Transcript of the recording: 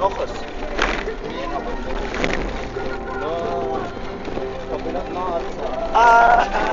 ojos. Bien, no. No, no, Ah.